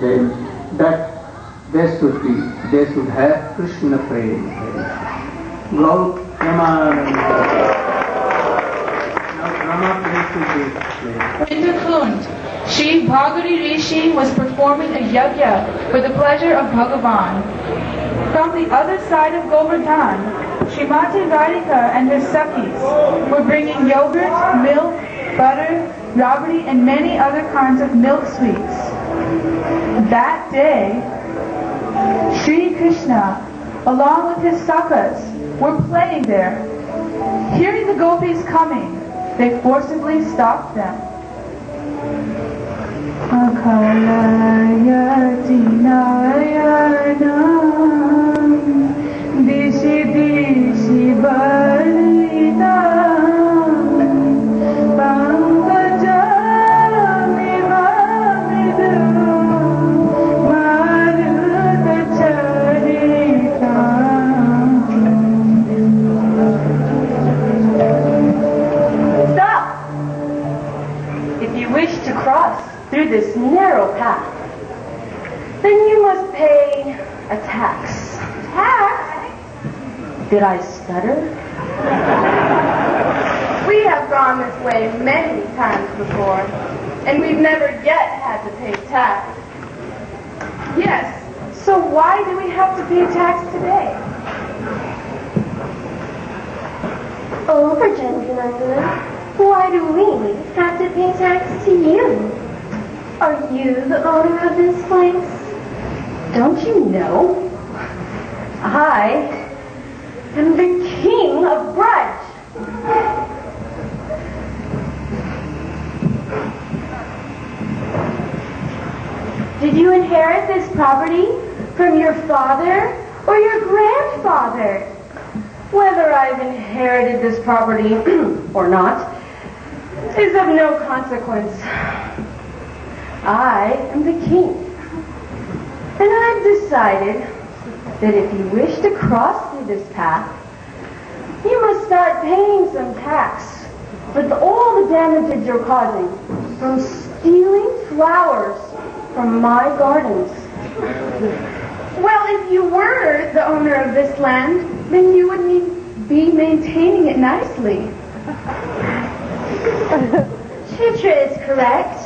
them that they should be, they should have Krishna prema. Gaur Premananda. Now Rama plays to be played. In the Kund, Shri Bhaguri Rishi was performing a yajna for the pleasure of Bhagavan. From the other side of Govardhan, Srimati Radhika and her Sakhis were bringing yogurt, milk, butter, rabdi, and many other kinds of milk sweets. That day, Sri Krishna, along with his Sakhas, were playing there. Hearing the gopis coming, they forcibly stopped them. This narrow path, then you must pay a tax. Tax? Did I stutter? We have gone this way many times before, and we've never yet had to pay tax. Yes, so why do we have to pay tax today? Oh, Vrajendra Nandana, why do we have to pay tax to you? Are you the owner of this place? Don't you know? I am the king of Braj. Did you inherit this property from your father or your grandfather? Whether I've inherited this property or not is of no consequence. I am the king. And I've decided that if you wish to cross through this path, you must start paying some tax for all the damages you're causing from stealing flowers from my gardens. Well, if you were the owner of this land, then you would need, be maintaining it nicely. Chitra is correct.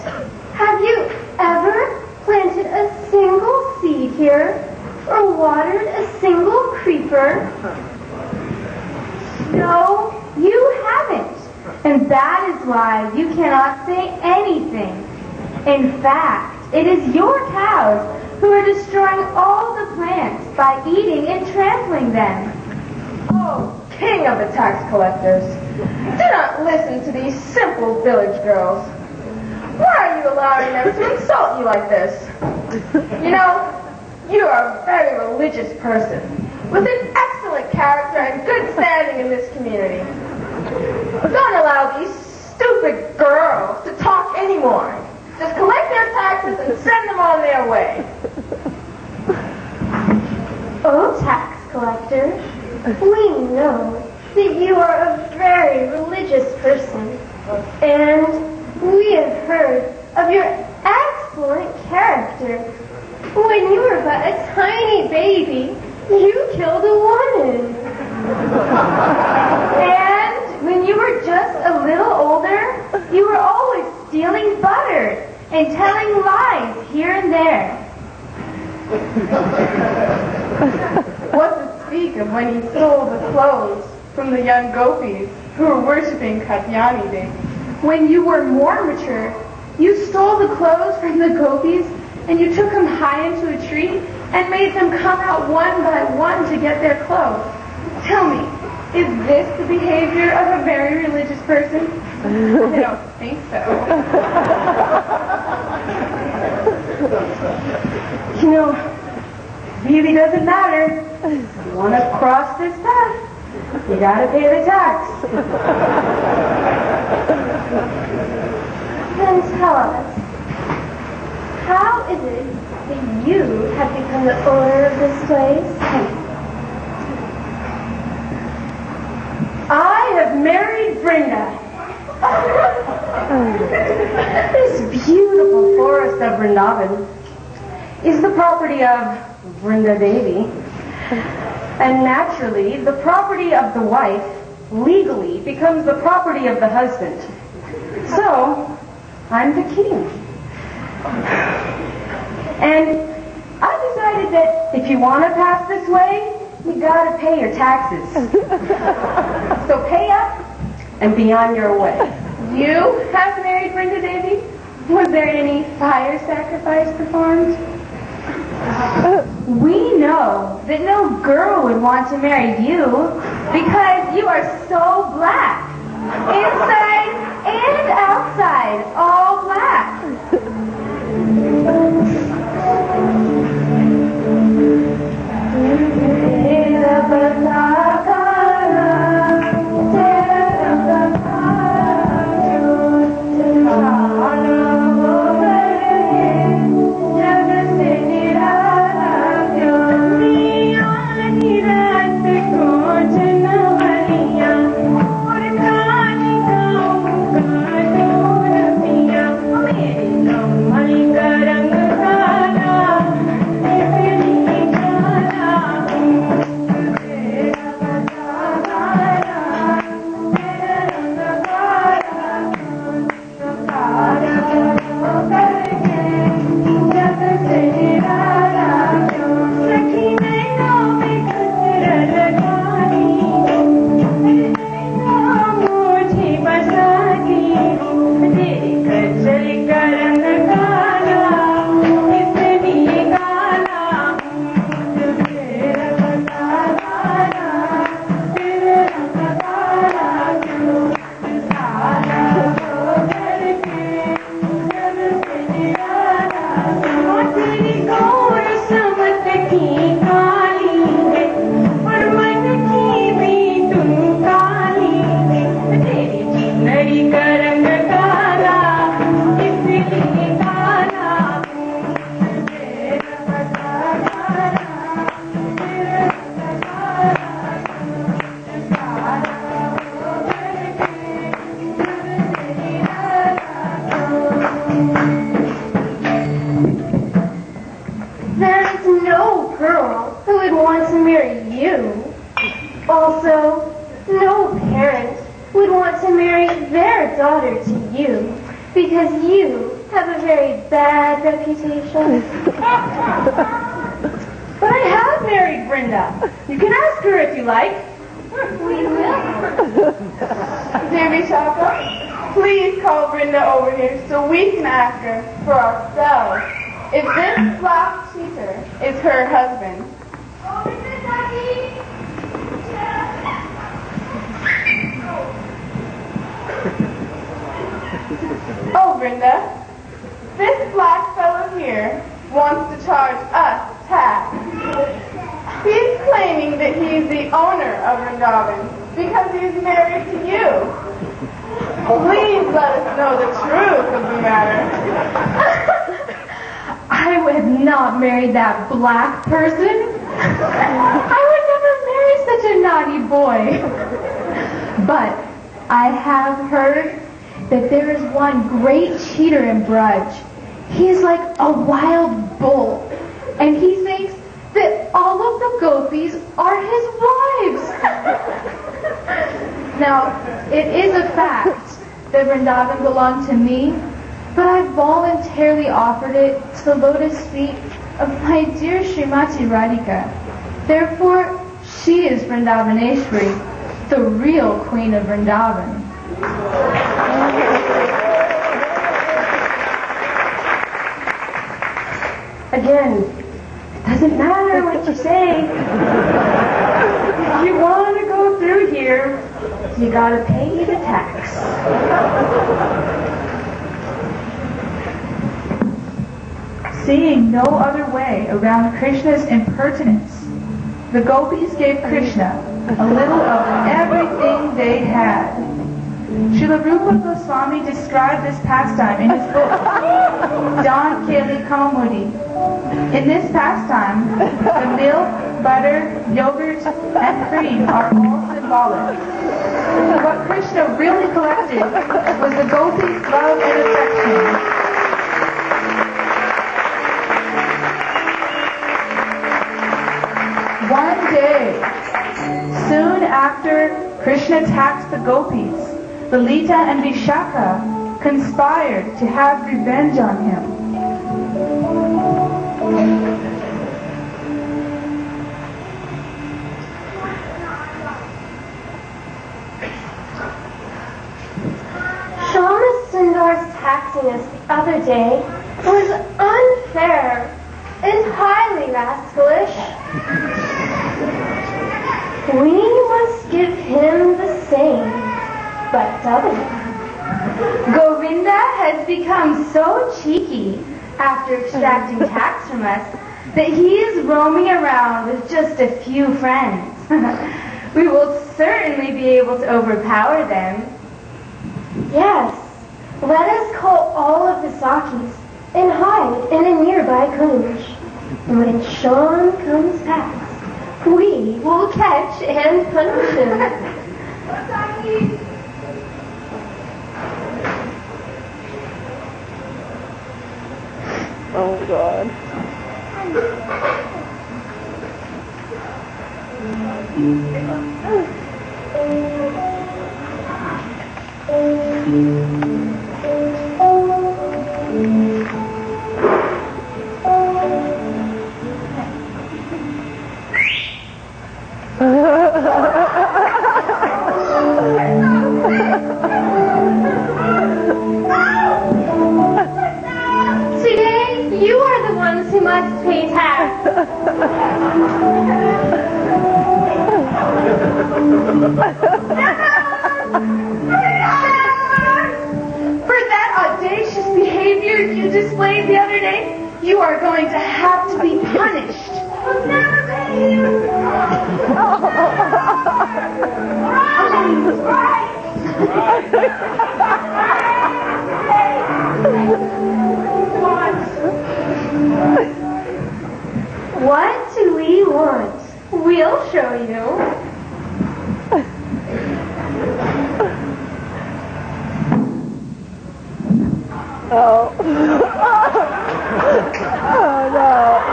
Have you ever planted a single seed here or watered a single creeper? No, you haven't. And that is why you cannot say anything. In fact, it is your cows who are destroying all the plants by eating and trampling them. Oh, king of the tax collectors, do not listen to these simple village girls. Why are you allowing them to insult you like this? You know, you are a very religious person with an excellent character and good standing in this community. Don't allow these stupid girls to talk anymore. Just collect their taxes and send them on their way. Oh, tax collector, we know that you are a very religious person, and we have heard of your excellent character. When you were but a tiny baby, you killed a woman. and when you were just a little older, you were always stealing butter and telling lies here and there. What to speak of when he stole the clothes from the young gopis who were worshipping Katyani? When you were more mature, you stole the clothes from the gopis and you took them high into a tree and made them come out one by one to get their clothes. Tell me, is this the behavior of a very religious person? I don't think so. You know, really doesn't matter. You want to cross this path, you gotta pay the tax. Then tell us, how is it that you have become the owner of this place? I have married Brinda. this beautiful forest of Vrindavan is the property of Vrinda Devi. And naturally, the property of the wife legally becomes the property of the husband. So, I'm the king. And I decided that if you want to pass this way, you gotta pay your taxes. so pay up and be on your way. You have married Vrinda Devi? Was there any fire sacrifice performed? We know that no girl would want to marry you because you are so black. Inside all black. Her husband. Oh, Vrinda, this black fellow here wants to charge us tax. He's claiming that he's the owner of Vrindavan because he's married to you. Please let us know the truth of the matter. I would not marry that black person. I would never marry such a naughty boy. But I have heard that there is one great cheater in Braj. He is like a wild bull, and he thinks that all of the gopis are his wives. now, it is a fact that Vrindavan belonged to me, but I voluntarily offered it to the lotus feet of my dear Srimati Radhika. Therefore, she is Vrindavaneshwari, the real queen of Vrindavan. Again, it doesn't matter what you say. if you want to go through here, you gotta pay the tax. Seeing no other way around Krishna's impertinence, the gopis gave Krishna a little of everything they had. Srila Rupa Goswami described this pastime in his book, Dan Keli Kaumudi. In this pastime, the milk, butter, yogurt, and cream are all symbolic. What Krishna really collected was the gopis' love and affection. Day. Soon after, Krishna attacked the gopis. Lalita and Vishakha conspired to have revenge on him. Sundar's taxing us the other day was unfair and highly rascalish. We must give him the same, but double. Govinda has become so cheeky after extracting tax from us that he is roaming around with just a few friends. we will certainly be able to overpower them. Yes, let us call all of the Sakhis and hide in a nearby kunj. When Shyam comes past, we will catch and punish him. Oh God. Mm. Today, you are the ones who must pay tax. For that audacious behavior you displayed the other day, you are going to have to be punished. What do we want? We'll show you. Oh. oh no.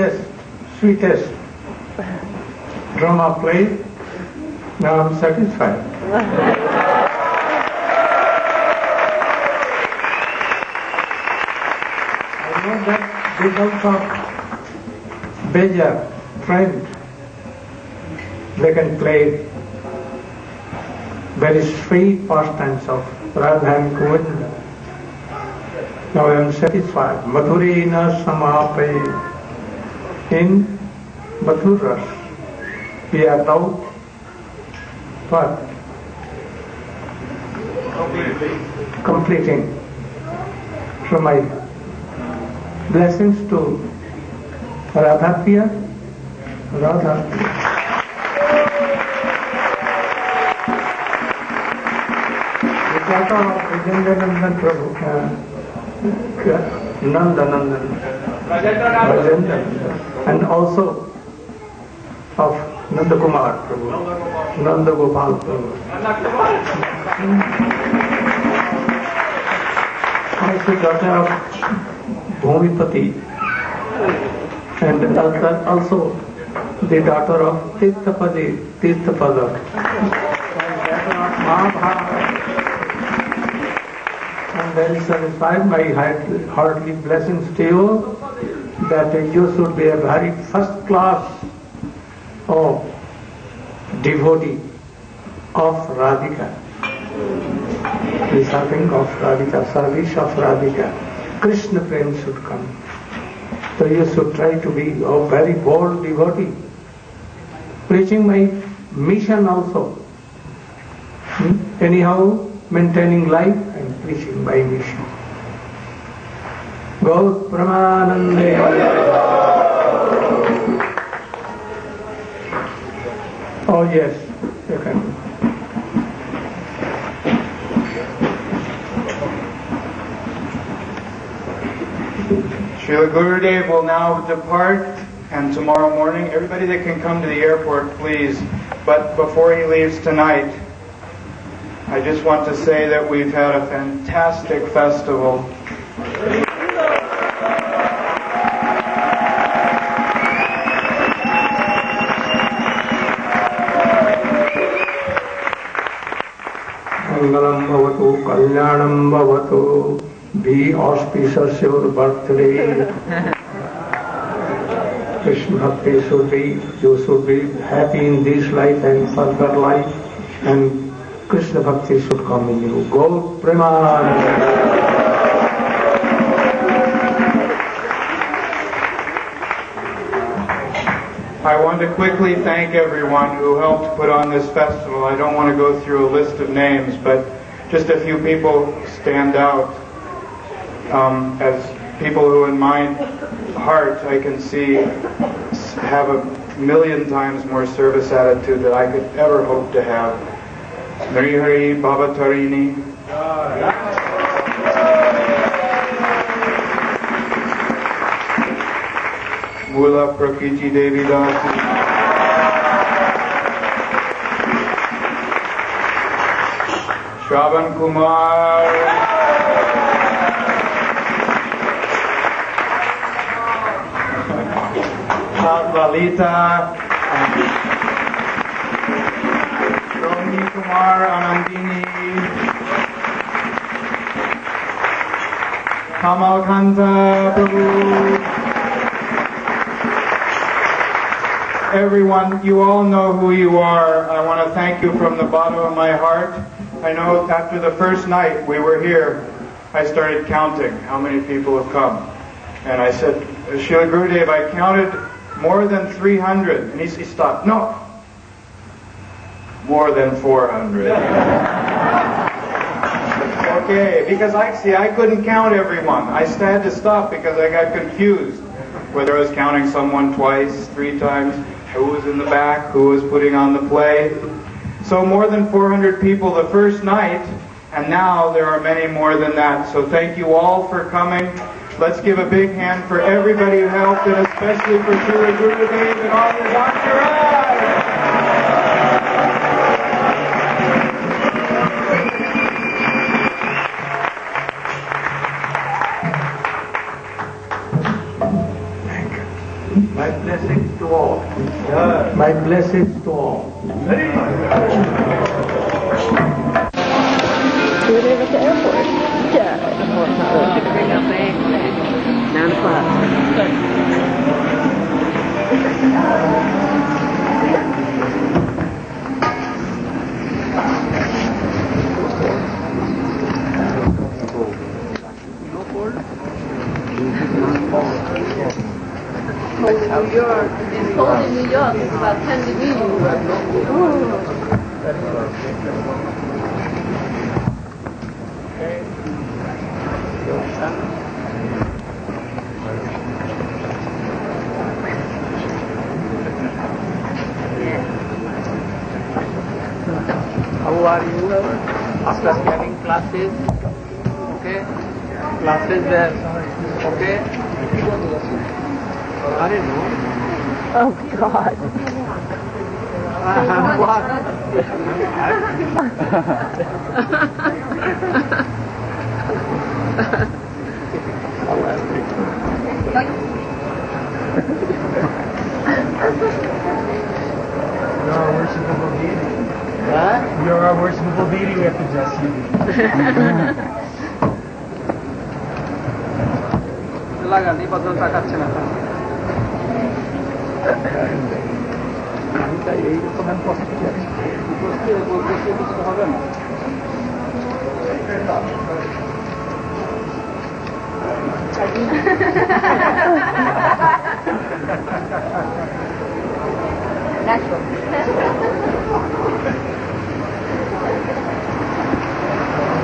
Sweetest, sweetest drama play. Now I'm satisfied. I know that because of Beja, friend, they can play very sweet pastimes of Radha and Govinda. Now I am satisfied. Madhurina samapaye. in Mathura. We are now what? Completing. From my blessings to Radha Priya, Radha. विख्यात Nanda Nandan Prabhu Nand Nandan and also of Nandakumar Prabhu, Nandagopal Prabhu. Also daughter of Bhumipati, and also- also the daughter of Tirthapadi, Tirthapada. daughter of Mahabharata. I'm very satisfied. My heart- heartily blessings to you that you should be a very first class of devotee of Radhika. The serving of Radhika, service of Radhika. Krishna Prem should come. So you should try to be a very bold devotee. Preaching my mission also. Hmm? Anyhow, maintaining life and preaching my mission. Oh yes, you can. Srila Gurudev will now depart, and tomorrow morning, everybody that can come to the airport, please. But before he leaves tonight, I just want to say that we've had a fantastic festival. Krishna should be, you should be happy in this life and further life. And Krishna Bhakti should come in you. Go. I want to quickly thank everyone who helped put on this festival. I don't want to go through a list of names, but just a few people stand out um, as people who, in my heart, I can see have a million times more service attitude than I could ever hope to have. Hari Hari Baba Tarini. Mula Prakriti Devi Dasi. Shravan Kumar. Lalita. Rohini Kumar Anandini. Kamal Kanta Prabhu. Everyone, you all know who you are. I want to thank you from the bottom of my heart. I know after the first night we were here, I started counting how many people have come. And I said, Srila Gurudev, I counted more than 300. And he, he stopped. No. More than 400. okay, because I see I couldn't count everyone. I had to stop because I got confused whether I was counting someone twice, three times, who was in the back, who was putting on the play. So more than 400 people the first night, and now there are many more than that. So thank you all for coming. Let's give a big hand for everybody who helped, and especially for Srila Gurudev and all his entourage. My blessings to all. Gurudev at the airport. Yeah. Well, it's not really. Nine o'clock. It's about 10 degrees. How are you? After having classes? Okay? Classes there? Okay? I don't know. Oh, God. You're our worshipable deity. Huh? You're our worshipable deity. We have to dress you. লাগা এই বছর তাকাচ্ছে না এইরকম কিছু হবে না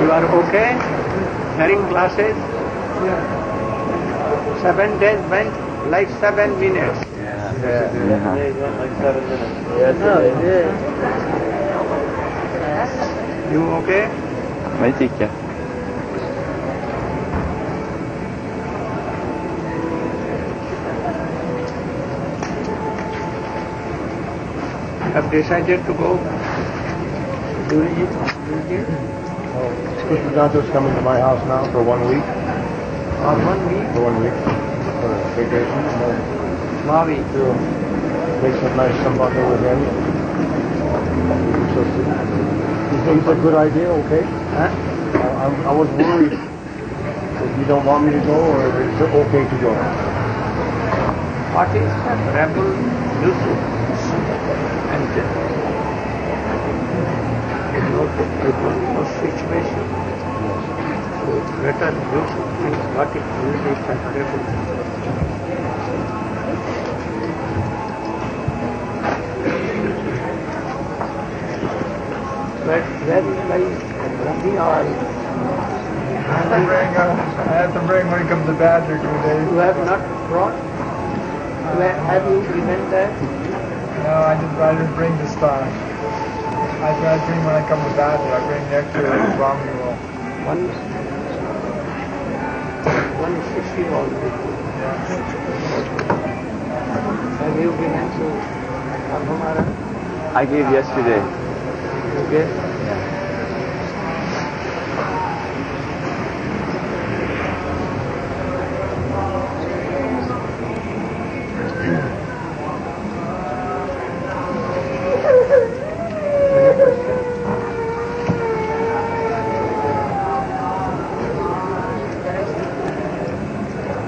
You are okay? Hearing classes? Seven days went like seven minutes. You okay? Mấy chị kìa Have decided to go? Do you? Sister Danto's coming to my house now for one week. Or one week? For one week. For vacation. Mavi. to make some nice sambaka with him. You think it's a good idea, okay? Huh? I, I, I was worried if you don't want me to go or is it okay to go? What is? Rebel Yusuf. And not the people situation. So it's better Yusuf thinks what it will be But where is my Rabi I or had to bring, uh, I had to bring when it comes to Badger today. days. you have not brought? Where have you given that? No, I just, I just bring the stuff. I, I bring when I come to Badger. I bring the extra Romney roll. One, one sixty already. Have you given to Abhamara? I gave yesterday Okay.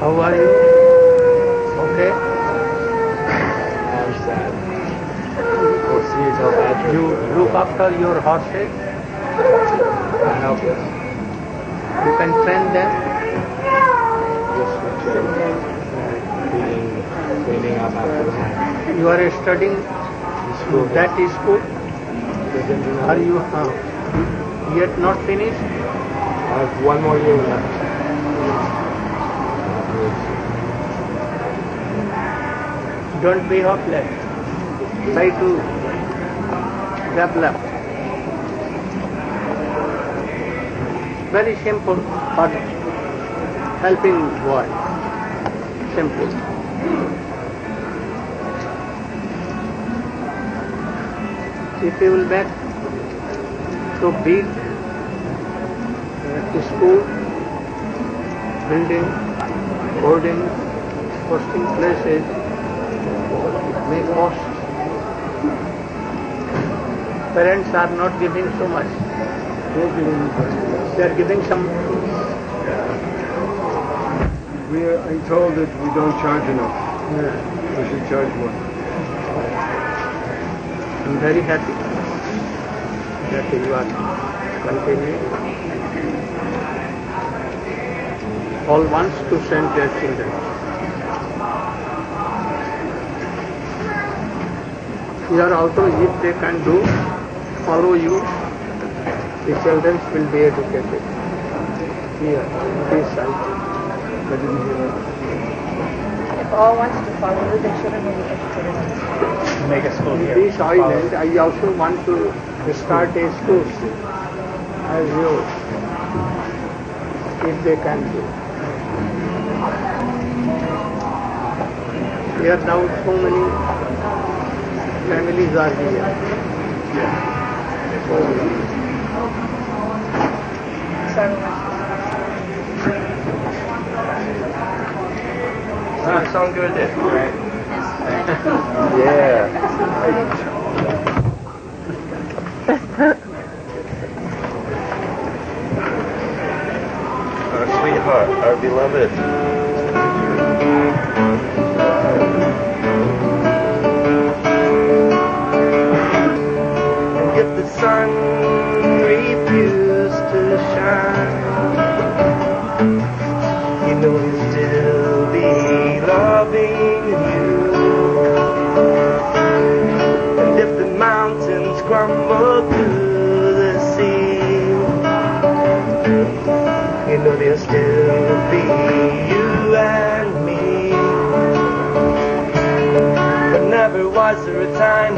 How are you? Okay. I'm sad. We'll see you till Badger. You look after your horses. I help us. You can train them. Cleaning, cleaning up after. You are studying School. that school. Are you uh, yet not finished? I have one more year left. Don't be hopeless. Try to develop. Very simple but helping boy. Simple. If you will make so big uh, school, building, boarding, hosting places, it may cost. Parents are not giving so much. They are giving some. We are, I'm told that we don't charge enough. We should charge more. I'm very happy that you are continuing. All wants to send their children. Here also, if they can do, follow you, the children will be educated. Here, this side. But in here. If all wants to follow you, the children will be educated. Make a school In here. this island, I also want to start a school as you, if they can do. Here now so many families are here. Ah, sound good there. yeah. Our sweetheart, our beloved.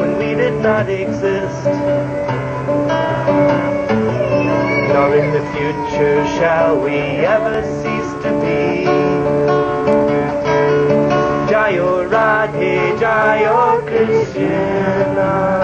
When we did not exist. Nor in the future shall we ever cease to be. Jayo Radhe, Jayo Krishna.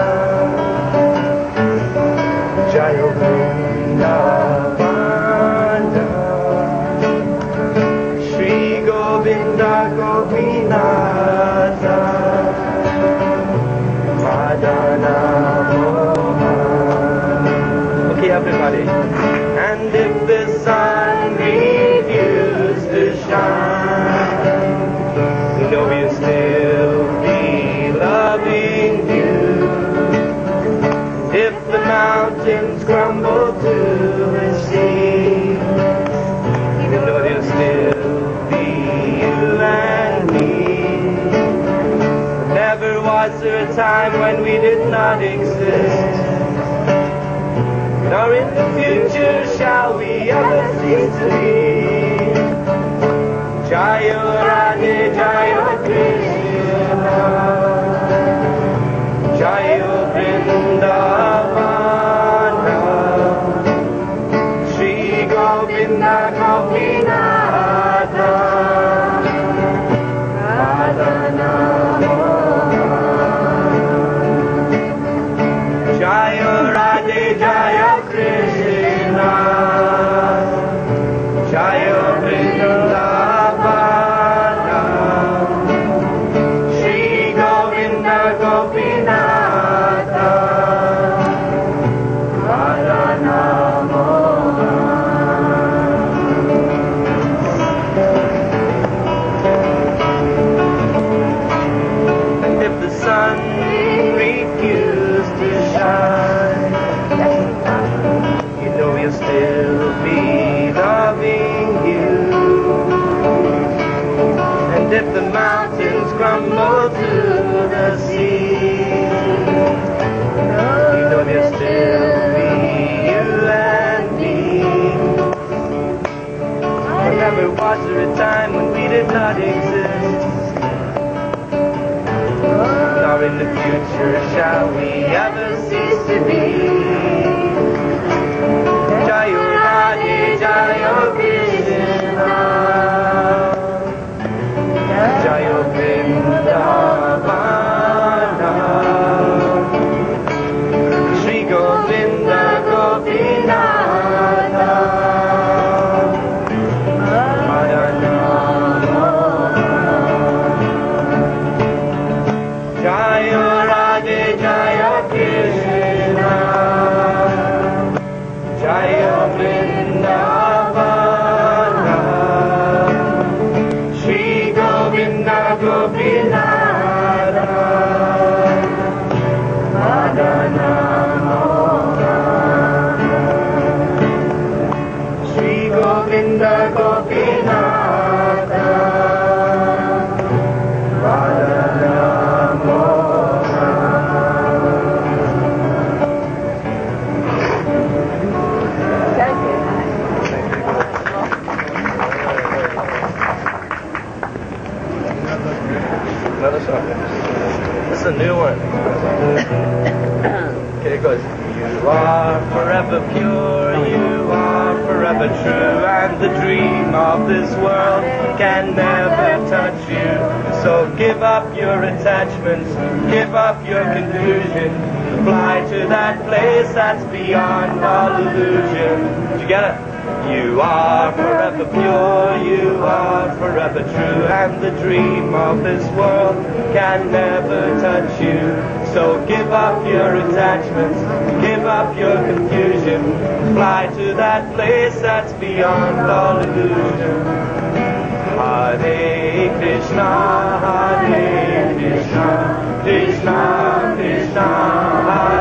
Time when we did not exist. Nor in the future shall we ever cease to be. Jayo Radhe, Jayo Krishna. Jayo Vrindavana. Shri Govinda Gopinatha. We did not exist. Nor in the future shall we ever cease to be. Jayo Radhe, Jayo Krishna. Jayo Vrindavana. Forever pure, you are forever true, and the dream of this world can never touch you. So give up your attachments, give up your confusion, fly to that place that's beyond all illusion. Did you get it? You are forever pure, you are forever true, and the dream of this world can never touch you. So give up your attachments, give up your confusion, fly to that place that's beyond all illusion. Hare Krishna, Hare Krishna, Krishna Krishna, Hare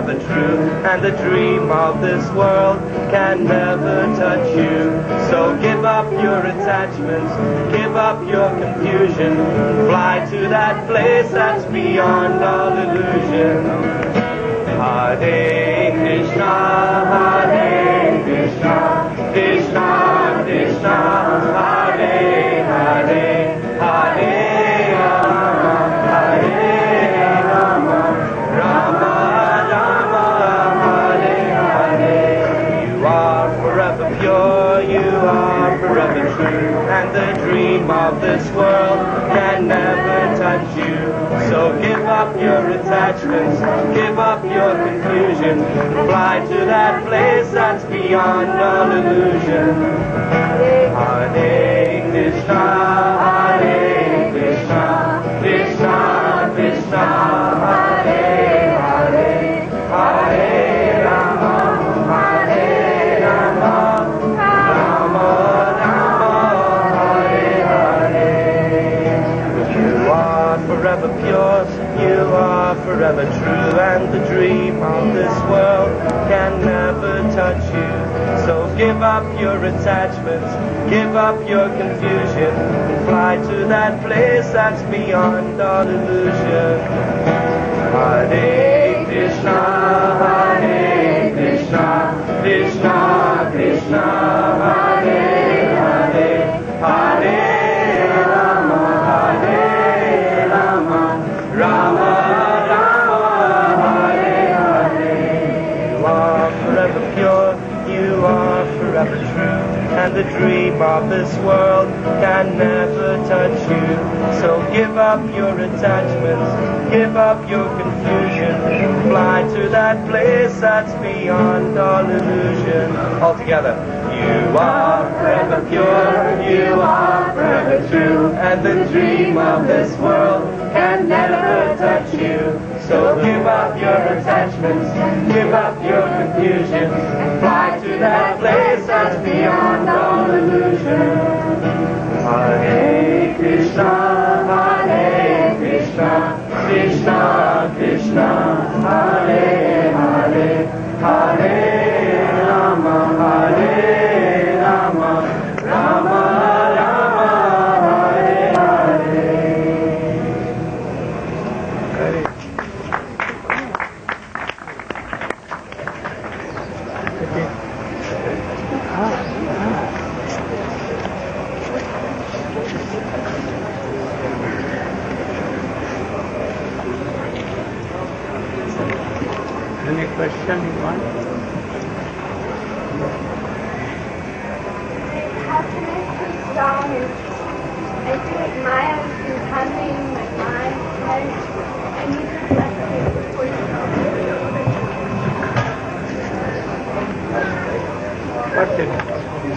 forever true, and the dream of this world can never touch you. So give up your attachments, give up your confusion, fly to that place that's beyond all illusion. Hare Krishna, Hare Krishna, Krishna Krishna, Hare Hare, Hare forever true, and the dream of this world can never touch you. So give up your attachments, give up your confusion, fly to that place that's beyond all illusion. Hare Krishna, Hare Krishna, Krishna Krishna, forever true, and the dream of this world can never touch you. So give up your attachments, give up your confusion, and fly to that place that's beyond all illusion. Hare Krishna, Hare Krishna, Krishna Krishna, Hare and the dream of this world can never touch you. So give up your attachments, give up your confusion, fly to that place that's beyond all illusion. All together. You are forever pure, you are forever true, and the dream of this world can never touch you. So give up your attachments, give up your confusion, fly to that place that's beyond all illusion. Hare Krishna, Hare Krishna, Krishna Krishna, Hare Hare, Hare 71. I think Maya was my mind head. I need to let.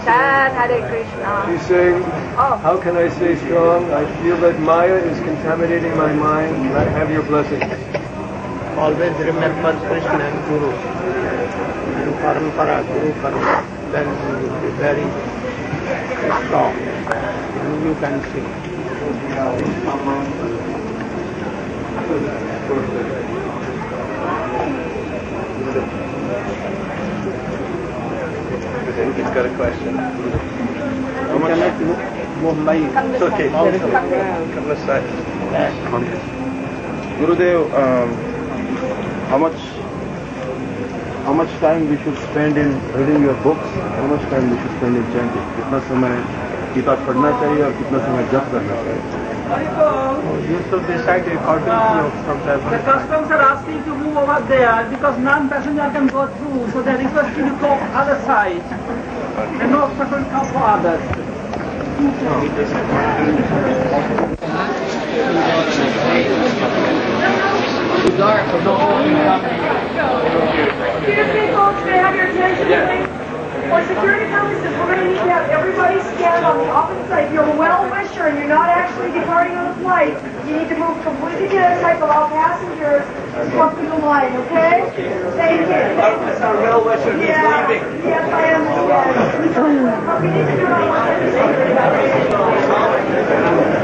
Sad Hare Krishna. He's saying, oh. How can I stay strong? I feel that Maya is contaminating my mind. I have your blessings? Always remember Krishna and Guru. And Parampara, Guru Parampara. Then you will be very strong. And you can see. He's got a question. You cannot move, move my It's okay. mouse Come this side. around. Gurudev, um, how much how much time we should spend in reading your books, how much time we should spend in chanting. कितना समय किताब पढ़ना चाहिए और कितना समय जप करना चाहिए. You should decide accordingly from the The customs are asking to move over there because non-passenger can go through, so they're requesting to go other side. And no person come for others. Excuse me, folks, have your attention? For security purposes, we're going to need to have everybody stand on the opposite side. If you're a well-wisher and you're not actually departing on the flight, you need to move to the side, allow passengers to come through the line, okay? Thank you. That's our well-wisher, Yeah, yes, I. But.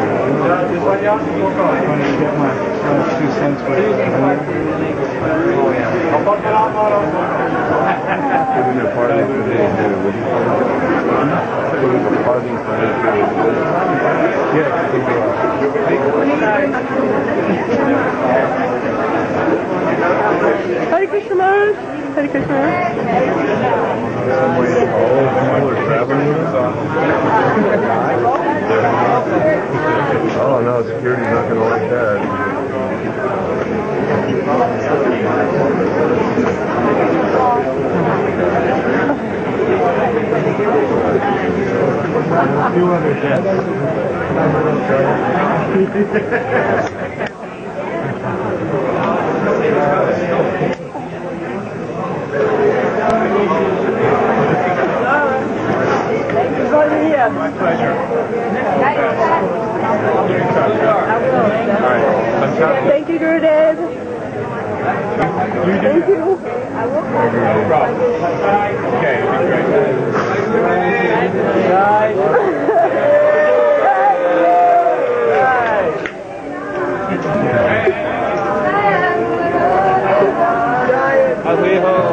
party today, would you Giving a party today. Hare Krishna Maharaj. Hare Krishna Maharaj. Oh no, security's not gonna like that. A It's over here. My pleasure. Thank you, Gurudev. Thank you. No problem. Okay, it'll be great. Thank